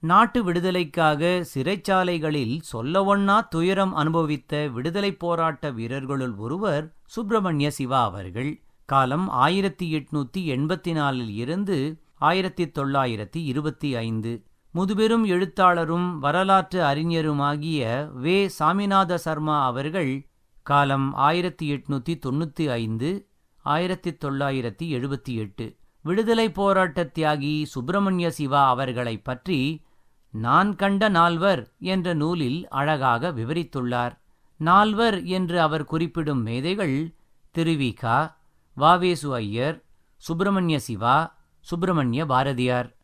நாட்டு விடுதலைக்காக சிறைச்சாலைகளில் சொல்லவொண்ணா துயரம் அனுபவித்த விடுதலைப் போராட்ட வீரர்களுள் ஒருவர் சுப்பிரமணிய சிவா அவர்கள். காலம் ஆயிரத்தி எட்நூத்தி எண்பத்தி நாலில் இருந்து ஆயிரத்தி தொள்ளாயிரத்தி இருபத்தி ஐந்து. முதுபெரும் எழுத்தாளரும் வரலாற்று அறிஞருமாகிய வே. சாமிநாத சர்மா அவர்கள் காலம் ஆயிரத்தி எட்நூத்தி தொண்ணூத்தி ஐந்து ஆயிரத்தி தொள்ளாயிரத்தி எழுபத்தி எட்டு. விடுதலை போராட்ட தியாகி சுப்பிரமணிய சிவா அவர்களைப் பற்றி நான் கண்ட நால்வர் என்ற நூலில் அழகாக விவரித்துள்ளார். நால்வர் என்று அவர் குறிப்பிடும் மேதைகள் திருவிகா வாவேசு ஐயர் சுப்பிரமணிய சிவா சுப்பிரமணிய பாரதியார்.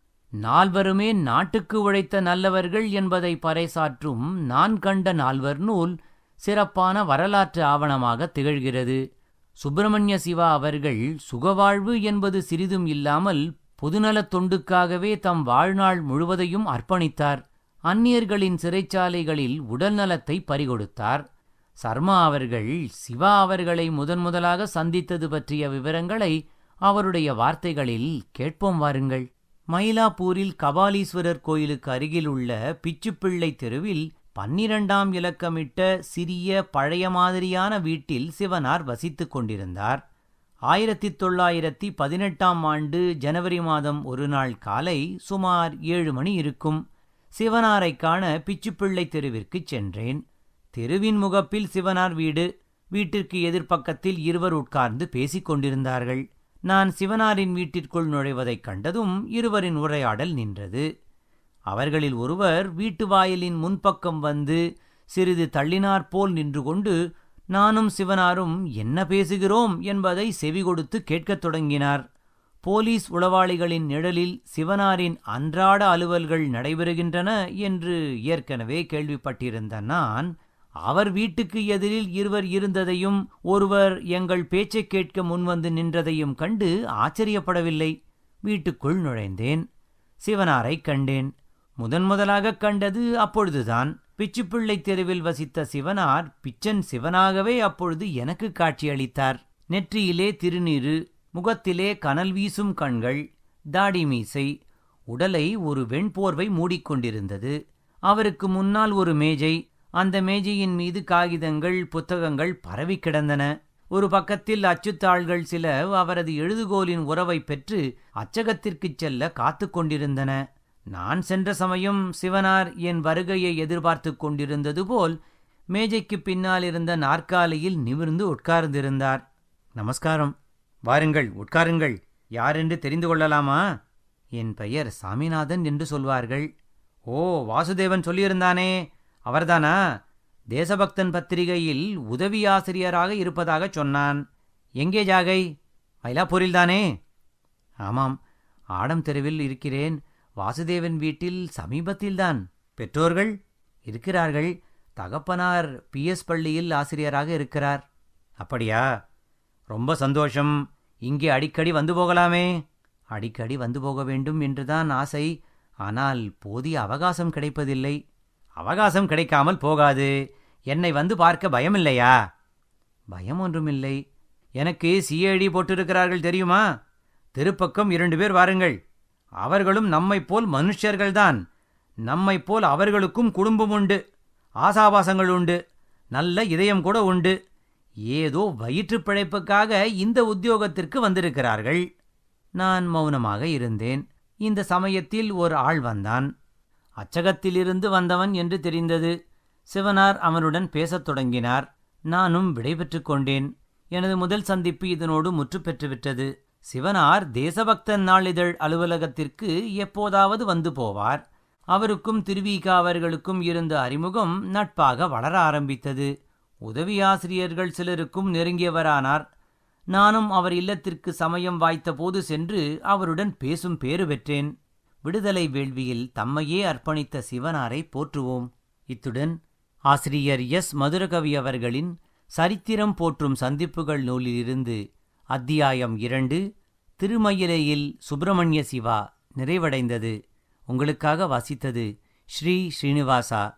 நால்வருமே நாட்டுக்கு உழைத்த நல்லவர்கள் என்பதை பறைசாற்றும் நான் கண்ட நால்வர் நூல் சிறப்பான வரலாற்று ஆவணமாக திகழ்கிறது. சுப்பிரமணிய சிவா அவர்கள் சுகவாழ்வு என்பது சிறிதும் இல்லாமல் பொதுநலத் தொண்டுக்காகவே தம் வாழ்நாள் முழுவதையும் அர்ப்பணித்தார். அந்நியர்களின் சிறைச்சாலைகளில் உடல்நலத்தை பறிகொடுத்தார். சர்மா அவர்கள் சிவா அவர்களை முதன் முதலாக சந்தித்தது பற்றிய விவரங்களை அவருடைய வார்த்தைகளில் கேட்போம் வாருங்கள். மயிலாப்பூரில் கபாலீஸ்வரர் கோயிலுக்கு அருகில் உள்ள பிச்சுப்பிள்ளை தெருவில் பன்னிரண்டாம் இலக்கமிட்ட சிறிய பழைய மாதிரியான வீட்டில் சிவனார் வசித்துக் கொண்டிருந்தார். ஆயிரத்தி தொள்ளாயிரத்தி பதினெட்டாம் ஆண்டு ஜனவரி மாதம் ஒரு நாள் காலை சுமார் ஏழு மணி இருக்கும். சிவனாரை காண பிச்சுப்பிள்ளை தெருவிற்குச் சென்றேன். தெருவின் முகப்பில் சிவனார் வீடு. வீட்டிற்கு எதிர்ப்பக்கத்தில் இருவர் உட்கார்ந்து பேசிக் கொண்டிருந்தார்கள். நான் சிவனாரின் வீட்டிற்குள் நுழைவதைக் கண்டதும் இருவரின் உரையாடல் நின்றது. அவர்களில் ஒருவர் வீட்டு வாயிலின் முன்பக்கம் வந்து சிறிது தள்ளினார் போல் நின்று கொண்டு நானும் சிவனாரும் என்ன பேசுகிறோம் என்பதை செவி கொடுத்து கேட்கத் தொடங்கினார். போலீஸ் உளவாளிகளின் நிழலில் சிவனாரின் அன்றாட அலுவல்கள் நடைபெறுகின்றன என்று ஏற்கனவே கேள்விப்பட்டிருந்த நான் அவர் வீட்டுக்கு எதிரில் இருவர் இருந்ததையும் ஒருவர் எங்கள் பேச்சைக் கேட்க முன்வந்து நின்றதையும் கண்டு ஆச்சரியப்படவில்லை. வீட்டுக்குள் நுழைந்தேன். சிவனாரைக் கண்டேன். முதன் முதலாகக் கண்டது அப்பொழுதுதான். பிச்சுப்பிள்ளை தெருவில் வசித்த சிவனார் பிச்சன் சிவனாகவே அப்பொழுது எனக்கு காட்சியளித்தார். நெற்றியிலே திருநீறு முகத்திலே கனல் வீசும் கண்கள் தாடி மீசை உடலை ஒரு வெண்போர்வை மூடிக்கொண்டிருந்தது. அவருக்கு முன்னால் ஒரு மேஜை. அந்த மேஜையின் மீது காகிதங்கள் புத்தகங்கள் பரவி கிடந்தன. ஒரு பக்கத்தில் அச்சுத்தாள்கள் சில அவரது எழுதுகோலின் உறவை பெற்று அச்சகத்திற்குச் செல்ல காத்து கொண்டிருந்தன. நான் சென்ற சமயம் சிவனார் என் வருகையை எதிர்பார்த்து கொண்டிருந்தது போல் மேஜைக்கு பின்னால் இருந்த நாற்காலியில் நிமிர்ந்து உட்கார்ந்திருந்தார். நமஸ்காரம். வாருங்கள் உட்காருங்கள். யாரென்று தெரிந்து கொள்ளலாமா? என் பெயர் சாமிநாதன் என்று சொல்வார்கள். ஓ வாசுதேவன் சொல்லியிருந்தானே. அவர்தானா? தேசபக்தன் பத்திரிகையில் உதவி ஆசிரியராக இருப்பதாகச் சொன்னான். எங்கே ஜாகை? மயிலாப்பூரில்தானே? ஆமாம் ஆடம் தெருவில் இருக்கிறேன். வாசுதேவன் வீட்டில் சமீபத்தில்தான் பெற்றோர்கள் இருக்கிறார்கள். தகப்பனார் பிஎஸ் பள்ளியில் ஆசிரியராக இருக்கிறார். அப்படியா? ரொம்ப சந்தோஷம். இங்கே அடிக்கடி வந்து போகலாமே. அடிக்கடி வந்து போக வேண்டும் என்றுதான் ஆசை. ஆனால் போதிய அவகாசம் கிடைப்பதில்லை. அவகாசம் கிடைக்காமல் போகாது. என்னை வந்து பார்க்க பயமில்லையா? பயம் ஒன்றுமில்லை. எனக்கு சிஐடி போட்டிருக்கிறார்கள் தெரியுமா? திருப்பக்கம் இரண்டு பேர் வாருங்கள். அவர்களும் நம்மைப் போல் மனுஷர்கள்தான். நம்மைப் போல் அவர்களுக்கும் குடும்பம் உண்டு. ஆசாபாசங்கள் உண்டு. நல்ல இதயம் கூட உண்டு. ஏதோ வயிற்றுப் பிழைப்புக்காக இந்த உத்தியோகத்திற்கு வந்திருக்கிறார்கள். நான் மௌனமாக இருந்தேன். இந்த சமயத்தில் ஒரு ஆள் வந்தான். அச்சகத்திலிருந்து வந்தவன் என்று தெரிந்தது. சிவனார் அவனுடன் பேசத் தொடங்கினார். நானும் விடைபெற்றுக் கொண்டேன். எனது முதல் சந்திப்பு இதனோடு முற்று பெற்றுவிட்டது. சிவனார் தேசபக்தன் நாளிதழ் அலுவலகத்திற்கு எப்போதாவது வந்து போவார். அவருக்கும் திருவிகாவர்களுக்கும் இருந்த அறிமுகம் நட்பாக வளர ஆரம்பித்தது. உதவி ஆசிரியர்கள் சிலருக்கும் நெருங்கியவரானார். நானும் அவர் இல்லத்திற்கு சமயம் வாய்த்தபோது சென்று அவருடன் பேசும் பேறு பெற்றேன். விடுதலை வேள்வியில் தம்மையே அர்ப்பணித்த சிவனாரை போற்றுவோம். இத்துடன் ஆசிரியர் எஸ். மதுரகவி அவர்களின் சரித்திரம் போற்றும் சந்திப்புகள் நூலிலிருந்து அத்தியாயம் இரண்டு திருமயிலையில் சுப்பிரமணிய சிவா நிறைவடைந்தது. உங்களுக்காக வாசித்தது ஸ்ரீ ஸ்ரீனிவாசா.